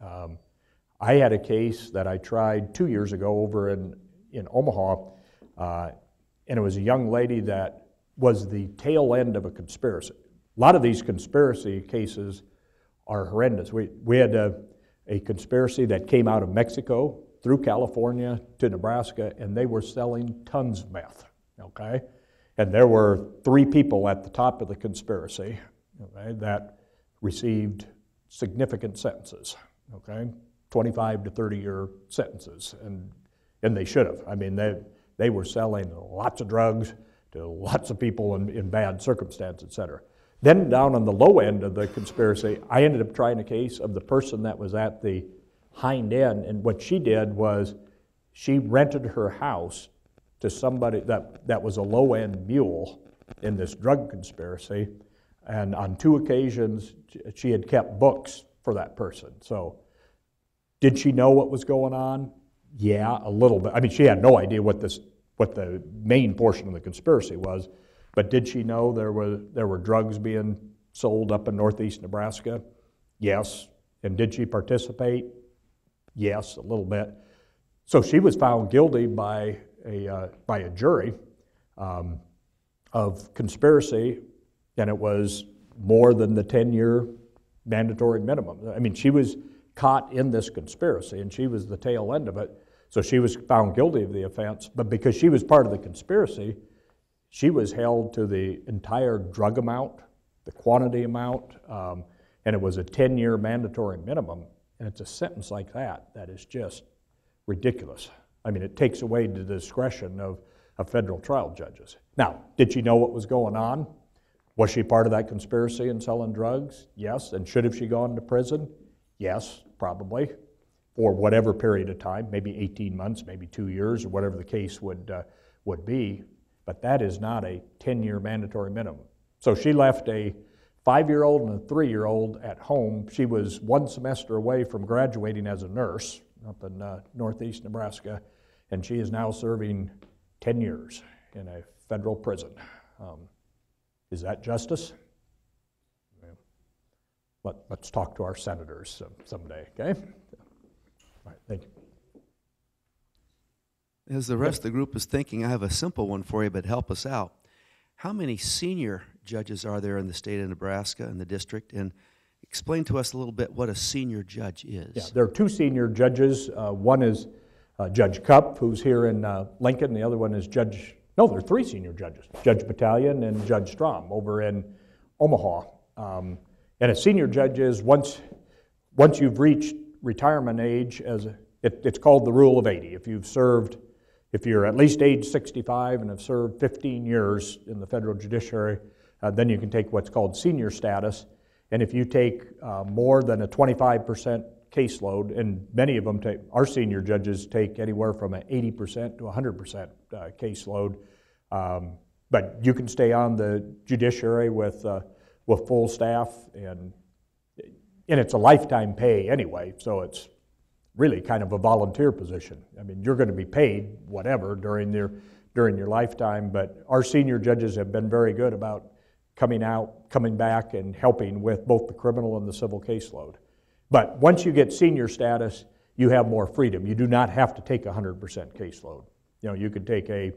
Um, I had a case that I tried two years ago over in, in Omaha, uh, and it was a young lady that was the tail end of a conspiracy. A lot of these conspiracy cases are horrendous. We, we had a, a conspiracy that came out of Mexico through California to Nebraska, and they were selling tons of meth, okay? And there were three people at the top of the conspiracy okay, that received significant sentences, okay? 25 to 30 year sentences, and, and they should have. I mean, they, they were selling lots of drugs to lots of people in, in bad circumstances, et cetera. Then down on the low end of the conspiracy, I ended up trying a case of the person that was at the hind end, and what she did was she rented her house to somebody that, that was a low end mule in this drug conspiracy, and on two occasions she had kept books for that person. So, did she know what was going on? Yeah, a little bit. I mean, she had no idea what this what the main portion of the conspiracy was. But did she know there were, there were drugs being sold up in northeast Nebraska? Yes. And did she participate? Yes, a little bit. So she was found guilty by a, uh, by a jury um, of conspiracy, and it was more than the 10 year mandatory minimum. I mean, she was caught in this conspiracy, and she was the tail end of it. So she was found guilty of the offense, but because she was part of the conspiracy, she was held to the entire drug amount, the quantity amount, um, and it was a 10 year mandatory minimum. And it's a sentence like that that is just ridiculous. I mean, it takes away the discretion of, of federal trial judges. Now, did she know what was going on? Was she part of that conspiracy in selling drugs? Yes. And should have she gone to prison? Yes, probably for whatever period of time, maybe 18 months, maybe two years, or whatever the case would, uh, would be. But that is not a 10 year mandatory minimum. So she left a five year old and a three year old at home. She was one semester away from graduating as a nurse up in uh, northeast Nebraska, and she is now serving 10 years in a federal prison. Um, is that justice? Let, us talk to our senators someday, okay? Right, thank you. As the rest of the group is thinking, I have a simple one for you, but help us out. How many senior judges are there in the state of Nebraska and the district? And explain to us a little bit what a senior judge is. Yeah, there are two senior judges. Uh, one is uh, Judge Kopf, who's here in uh, Lincoln. The other one is Judge, no, there are three senior judges Judge Bataillon and Judge Strom over in Omaha. Um, and a senior judge is once, once you've reached retirement age as a, it, it's called the rule of 80. If you've served, if you're at least age 65 and have served 15 years in the federal judiciary, uh, then you can take what's called senior status. And if you take uh, more than a 25% caseload, and many of them take, our senior judges take anywhere from an 80% to 100% uh, caseload. Um, but you can stay on the judiciary with, uh, with full staff and and it's a lifetime pay anyway, so it's really kind of a volunteer position. I mean, you're going to be paid whatever during your during your lifetime, but our senior judges have been very good about coming out, coming back, and helping with both the criminal and the civil caseload. But once you get senior status, you have more freedom. You do not have to take a 100% caseload. You know, you could take a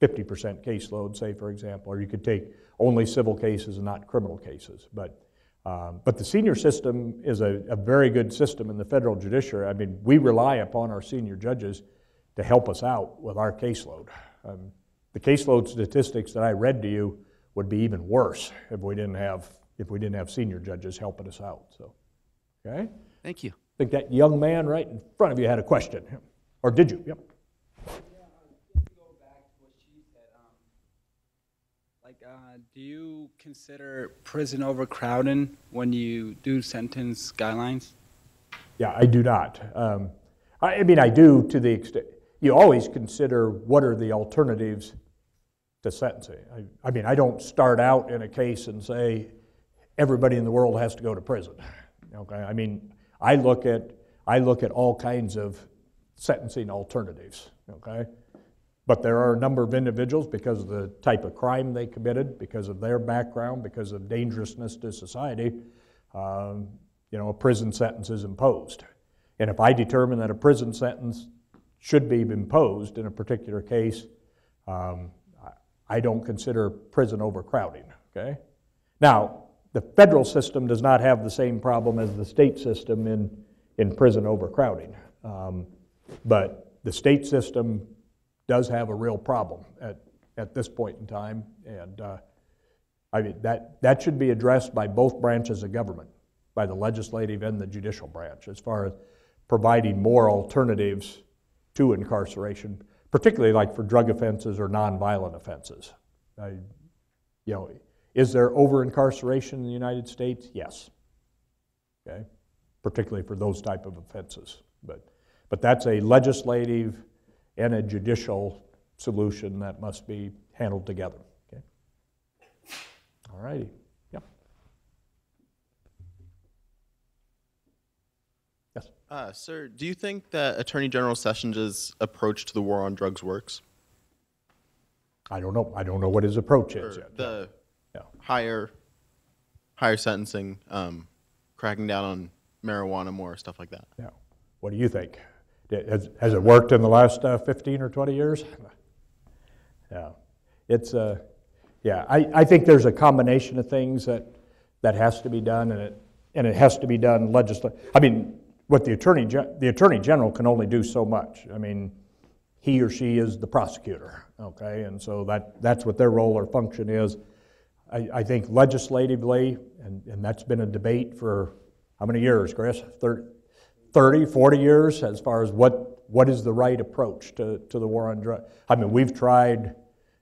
50% caseload, say, for example, or you could take only civil cases and not criminal cases. But um, but the senior system is a, a, very good system in the federal judiciary. I mean, we rely upon our senior judges to help us out with our caseload. Um, the caseload statistics that I read to you would be even worse if we didn't have if we didn't have senior judges helping us out. So, okay. Thank you. I think that young man right in front of you had a question, or did you? Yep. Uh, do you consider prison overcrowding when you do sentence guidelines? Yeah, I do not. Um, I, I, mean, I do to the extent you always consider what are the alternatives to sentencing. I, I mean, I don't start out in a case and say everybody in the world has to go to prison. Okay, I mean, I look at I look at all kinds of sentencing alternatives, okay? But there are a number of individuals, because of the type of crime they committed, because of their background, because of dangerousness to society, um, you know, a prison sentence is imposed. And if I determine that a prison sentence should be imposed in a particular case, um, I- don't consider prison overcrowding, okay? Now, the federal system does not have the same problem as the state system in, in prison overcrowding. Um, But the state system does have a real problem at, at this point in time, and uh, I mean, that, that should be addressed by both branches of government, by the legislative and the judicial branch, as far as providing more alternatives to incarceration, particularly like for drug offenses or nonviolent offenses. I, you know, is there over incarceration in the United States? Yes. Okay, particularly for those type of offenses. But, but that's a legislative and a judicial solution that must be handled together. Okay. All righty. Yep. Yes. Uh, sir, do you think that Attorney General Sessions' approach to the war on drugs works? I don't know. I don't know what his approach Or is yet. the Yeah. higher, higher sentencing, um, cracking down on marijuana more, stuff like that? Yeah. What do you think? Has, has it worked in the last uh, 15 or 20 years? Yeah. It's, uh, yeah, I, I think there's a combination of things that, that has to be done, and it, and it has to be done legislatively. I mean, what the attorney, the attorney general can only do so much. I mean, he or she is the prosecutor, okay? And so that, that's what their role or function is. I, I think legislatively, and, and that's been a debate for how many years, Chris? 30, 30, 40 years as far as what, what is the right approach to, to the war on drugs. I mean, we've tried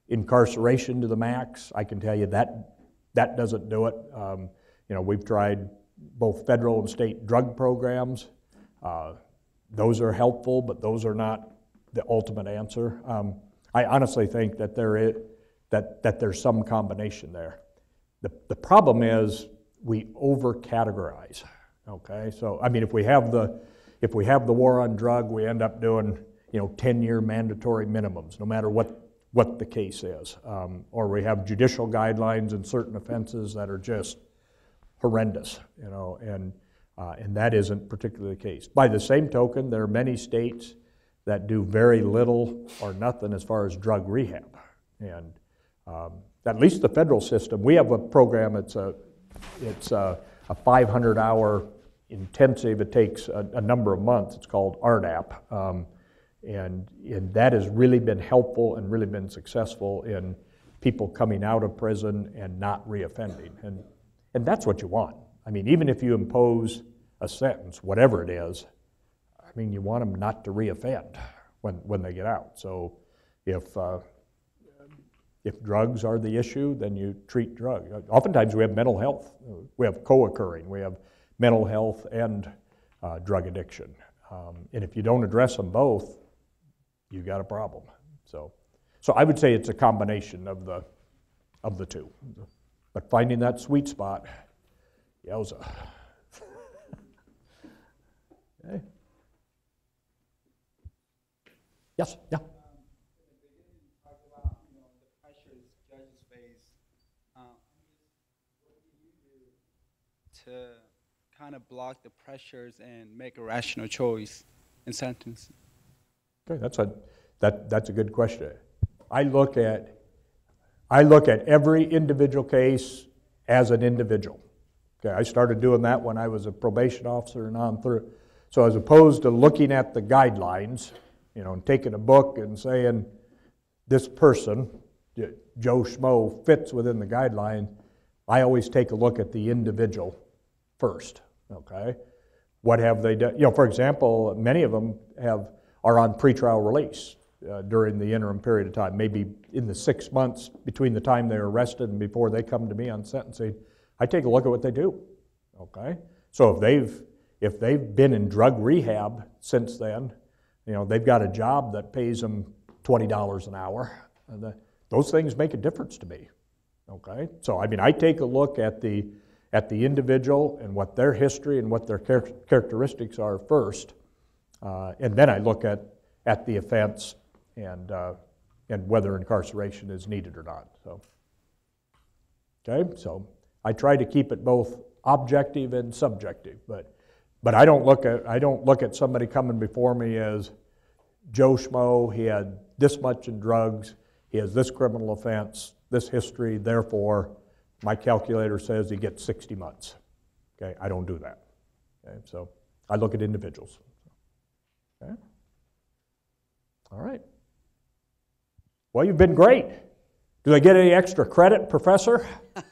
incarceration to the max. I can tell you that that doesn't do it. Um, you know, we've tried both federal and state drug programs. Uh, those are helpful, but those are not the ultimate answer. Um, I honestly think that there is, that, that there's some combination there. The, the problem is we over-categorize, okay? So, I mean, if we have the, if we have the war on drug, we end up doing, you know, 10-year mandatory minimums, no matter what, what the case is. Um, Or we have judicial guidelines in certain offenses that are just horrendous, you know, and, uh, and that isn't particularly the case. By the same token, there are many states that do very little or nothing as far as drug rehab. And um, at least the federal system, we have a program, it's a, it's a, a 500 hour intensive, it takes a, a number of months, it's called RDAP. Um, and, and that has really been helpful and really been successful in people coming out of prison and not reoffending. And, and that's what you want. I mean, even if you impose a sentence, whatever it is, I mean, you want them not to reoffend when, when they get out. So if, uh, if drugs are the issue, then you treat drugs. Oftentimes we have mental health. We have co-occurring. We have mental health and uh, drug addiction. Um, and if you don't address them both, you've got a problem. So, so I would say it's a combination of the, of the two. But finding that sweet spot, yowza. okay. Yes, yeah. Um, kind of block the pressures and make a rational choice in sentencing? Okay, that's a, that, that's a good question. I look at, I look at every individual case as an individual. Okay, I started doing that when I was a probation officer and on through. So as opposed to looking at the guidelines, you know, and taking a book and saying, this person, Joe Schmo, fits within the guideline, I always take a look at the individual first, okay? What have they done? You know, for example, many of them have, are on pretrial release uh, during the interim period of time, maybe in the six months between the time they're arrested and before they come to me on sentencing. I take a look at what they do, okay? So if they've, if they've been in drug rehab since then, you know, they've got a job that pays them $20 an hour. The, those things make a difference to me. Okay? So, I mean, I take a look at the, at the individual and what their history and what their char- characteristics are first. Uh, and then I look at, at the offense and, uh, and whether incarceration is needed or not. So, okay, so I try to keep it both objective and subjective, but, but I don't look at I don't look at somebody coming before me as Joe Schmo. He had this much in drugs. He has this criminal offense, this history. Therefore, my calculator says he gets 60 months. Okay, I don't do that. Okay, so I look at individuals. Okay. All right. Well, you've been great. Do I get any extra credit, Professor?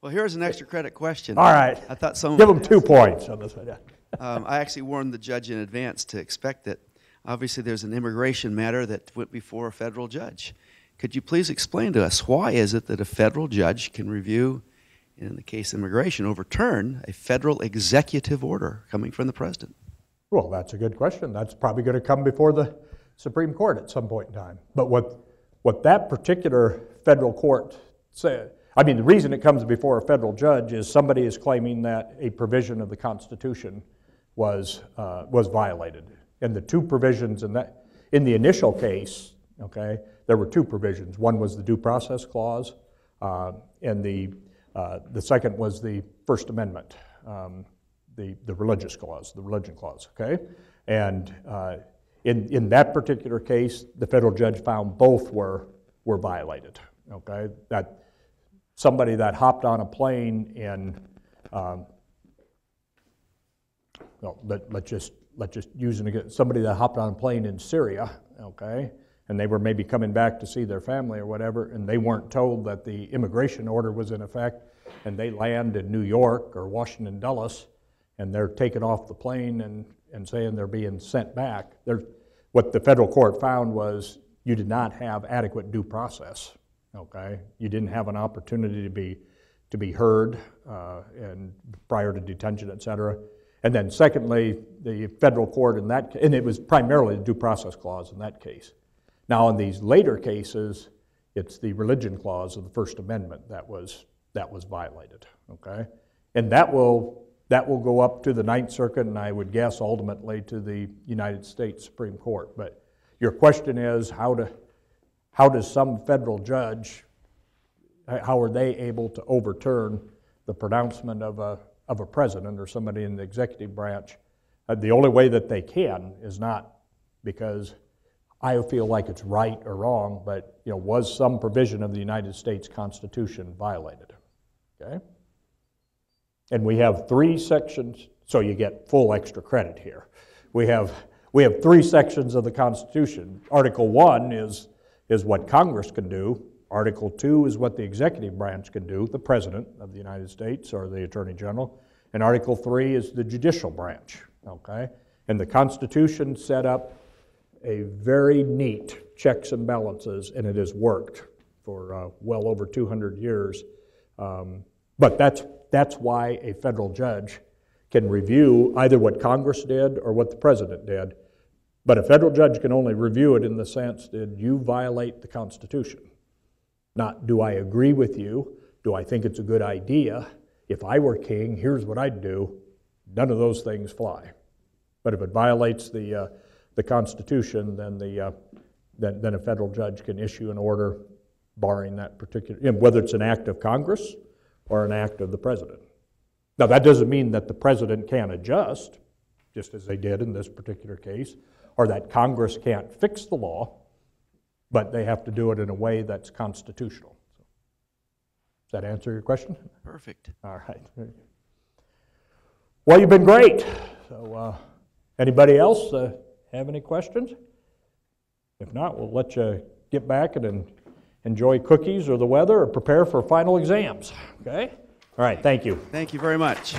Well, here's an extra credit question. All right. I thought someone. Give him two points on this one. Um, I actually warned the judge in advance to expect it. Obviously, there's an immigration matter that went before a federal judge. Could you please explain to us why is it that a federal judge can review, in the case of immigration, overturn a federal executive order coming from the president? Well, that's a good question. That's probably going to come before the Supreme Court at some point in time. But what, what that particular federal court said, I mean, the reason it comes before a federal judge is somebody is claiming that a provision of the Constitution was, uh, was violated. And the two provisions in that, in the initial case, okay, there were two provisions. One was the due process clause, uh, and the, uh, the second was the First Amendment. Um, the, the religious clause, the religion clause, okay? And uh, in, in that particular case, the federal judge found both were, were violated, okay? That somebody that hopped on a plane in, um, well, let, let's just, let's just use an, somebody that hopped on a plane in Syria, okay? And they were maybe coming back to see their family or whatever, and they weren't told that the immigration order was in effect, and they land in New York or Washington Dulles, and they're taken off the plane and, and saying they're being sent back. There, what the federal court found was you did not have adequate due process. Okay, you didn't have an opportunity to be to be heard uh, and prior to detention, et cetera. And then secondly, the federal court in that, and it was primarily the due process clause in that case. Now, in these later cases, it's the religion clause of the First Amendment that was that was violated. Okay, and that will that will go up to the Ninth Circuit, and I would guess ultimately to the United States Supreme Court. But your question is how to how does some federal judge how are they able to overturn the pronouncement of a of a president or somebody in the executive branch? Uh, the only way that they can is not because I feel like it's right or wrong, but you know, was some provision of the United States Constitution violated? Okay? And we have three sections, so you get full extra credit here. We have, we have three sections of the Constitution. Article 1 is, is what Congress can do. Article 2 is what the executive branch can do, the President of the United States or the Attorney General. And Article 3 is the judicial branch, okay? And the Constitution set up a very neat checks and balances, and it has worked for uh, well over 200 years. Um, but that's, that's why a federal judge can review either what Congress did or what the president did. But a federal judge can only review it in the sense did you violate the Constitution? Not do I agree with you? Do I think it's a good idea? If I were king, here's what I'd do. None of those things fly. But if it violates the, uh, the Constitution, then, the, uh, then, then a federal judge can issue an order barring that particular, you know, whether it's an act of Congress or an act of the president. Now, that doesn't mean that the president can't adjust, just as they did in this particular case, or that Congress can't fix the law, but they have to do it in a way that's constitutional. Does that answer your question? Perfect. All right. Well, you've been great. So, uh, anybody else uh, have any questions? If not, we'll let you get back and enjoy cookies or the weather or prepare for final exams. Okay? All right, thank you. Thank you very much.